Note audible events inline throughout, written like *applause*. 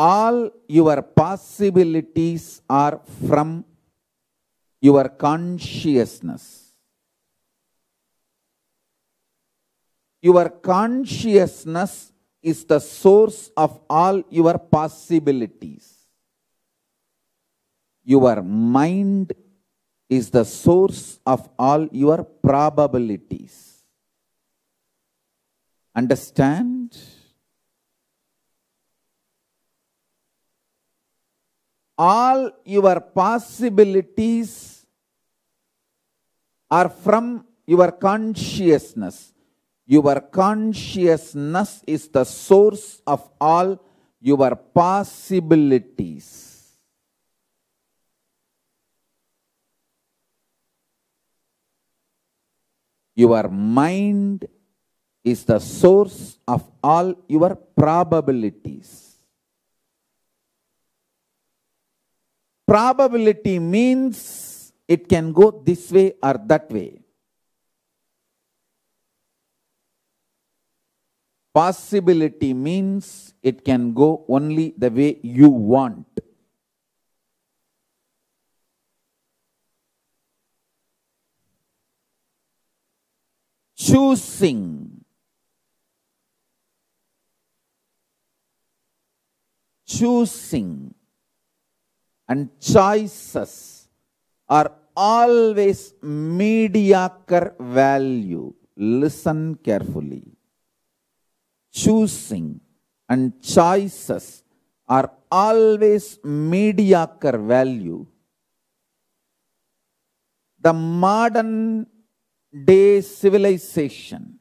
all your possibilities are from your consciousness. Your consciousness is the source of all your possibilities. Your mind is the source of all your probabilities. Understand? All your possibilities are from your consciousness. Your consciousness is the source of all your possibilities. Your mind is the source of all your probabilities. Probability means it can go this way or that way. Possibility means it can go only the way you want. Choosing. Choosing and choices are always mediocre value. Listen carefully choosing and choices are always mediocre value. The modern day civilization,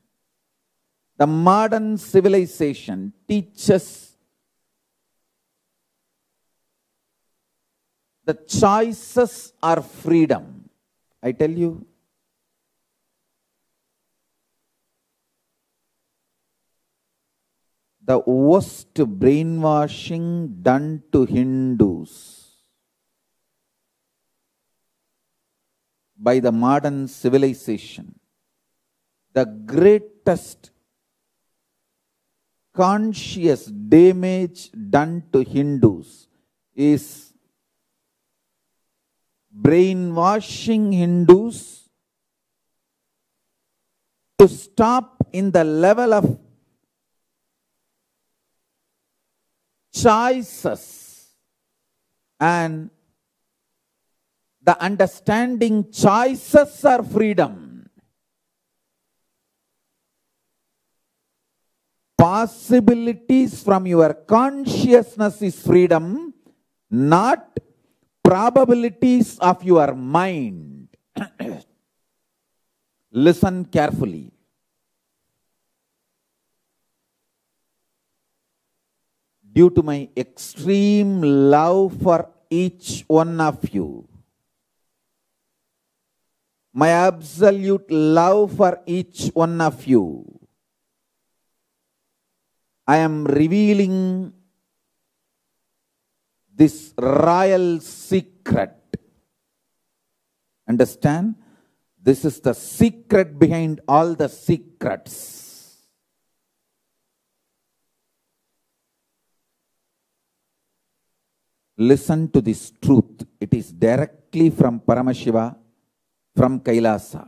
the modern civilization teaches the choices are freedom. I tell you, the worst brainwashing done to Hindus by the modern civilization, the greatest conscious damage done to Hindus is brainwashing Hindus to stop in the level of choices and the understanding choices are freedom. Possibilities from your consciousness is freedom, not probabilities of your mind. *clears throat* Listen carefully. due to my extreme love for each one of you, my absolute love for each one of you, I am revealing this royal secret. Understand? This is the secret behind all the secrets. listen to this truth. It is directly from Paramashiva, from Kailasa.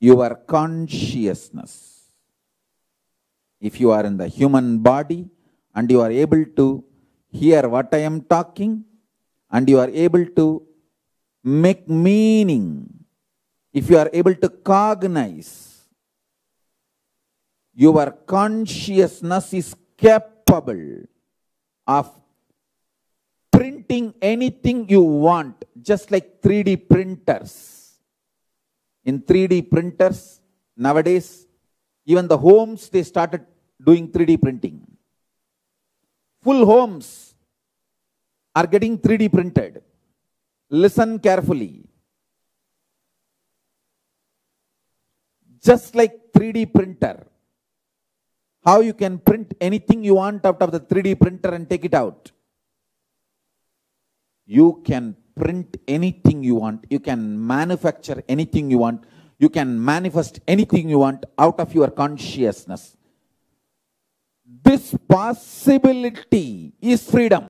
Your consciousness. If you are in the human body and you are able to hear what I am talking and you are able to make meaning, if you are able to cognize, your consciousness is capable of printing anything you want, just like 3D printers. In 3D printers, nowadays, even the homes, they started doing 3D printing. Full homes are getting 3D printed. Listen carefully. Just like 3D printer, how you can print anything you want out of the 3D printer and take it out. You can print anything you want. You can manufacture anything you want. You can manifest anything you want out of your consciousness. This possibility is freedom.